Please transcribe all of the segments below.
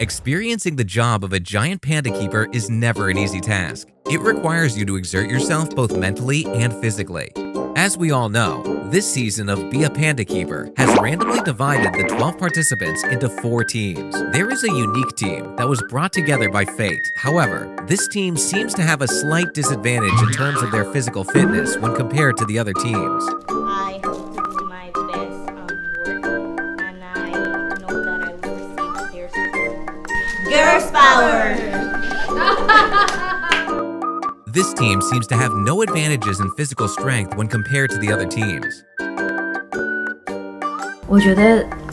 Experiencing the job of a giant panda keeper is never an easy task. It requires you to exert yourself both mentally and physically. As we all know, this season of Be a Panda Keeper has randomly divided the 12 participants into four teams. There is a unique team that was brought together by fate. However, this team seems to have a slight disadvantage in terms of their physical fitness when compared to the other teams. support. Girls power! This team seems to have no advantages in physical strength when compared to the other teams. 我觉得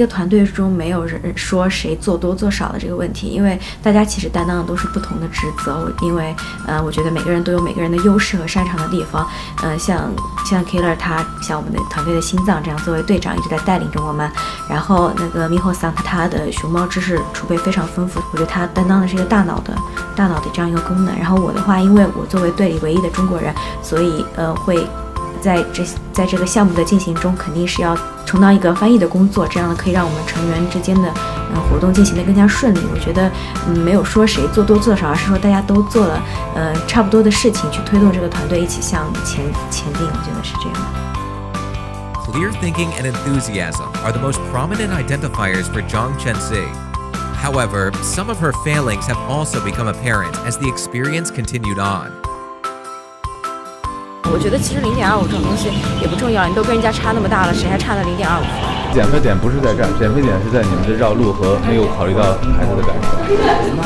一个团队中没有人说谁做多做少的这个问题，因为大家其实担当的都是不同的职责。因为呃，我觉得每个人都有每个人的优势和擅长的地方。呃，像像 Killer 他像我们的团队的心脏这样，作为队长一直在带领着我们。然后那个 Miho s a n 他的熊猫知识储备非常丰富，我觉得他担当的是一个大脑的大脑的这样一个功能。然后我的话，因为我作为队里唯一的中国人，所以呃会。在这在这个项目的进行中，肯定是要充当一个翻译的工作，这样呢可以让我们成员之间的嗯活动进行的更加顺利。我觉得嗯没有说谁做多做少，而是说大家都做了呃差不多的事情，去推动这个团队一起向前前进。我觉得是这样的。Clear thinking and enthusiasm are the most prominent identifiers for Zhang Chenxi. However, some of her failings have also become apparent as the experience continued on. 我觉得其实零点二五这种东西也不重要，你都跟人家差那么大了，谁还差那零点二五？减肥点不是在这儿，减肥点是在你们的绕路和没有考虑到孩子的感受。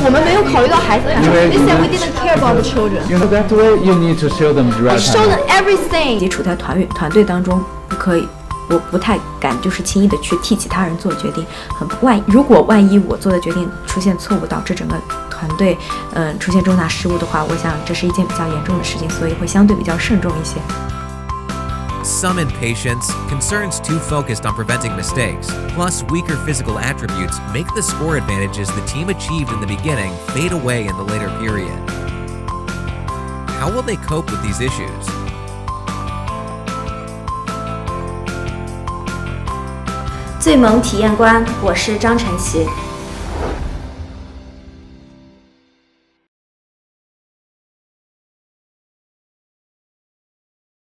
我们没有考虑到孩子的感受。They said we didn't care about the children. You know that way you need to show them the right. Show them everything. 处在团队团队当中，不可以，我不太敢就是轻易的去替其他人做决定。很万如果万一我做的决定出现错误，导致整个。团队嗯出现重大失误的话，我想这是一件比较严重的事情，所以会相对比较慎重一些。Some impatience, concerns too focused on preventing mistakes, plus weaker physical attributes make the score advantages the team achieved in the beginning fade away in the later period. How will they cope with these issues? 最萌体验官，我是张晨曦。